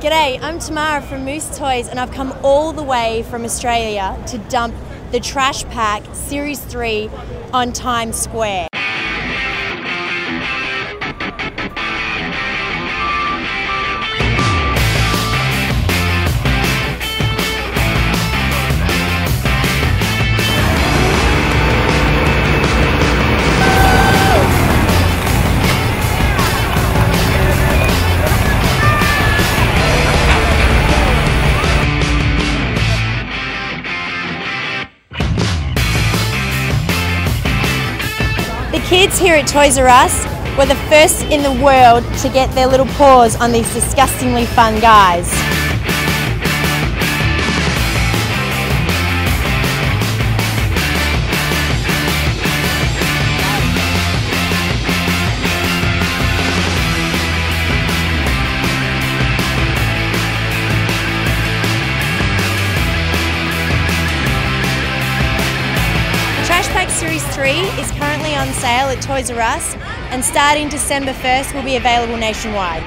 G'day, I'm Tamara from Moose Toys and I've come all the way from Australia to dump the Trash Pack Series 3 on Times Square. Kids here at Toys R Us were the first in the world to get their little paws on these disgustingly fun guys. Series 3 is currently on sale at Toys R Us and starting December 1st will be available nationwide.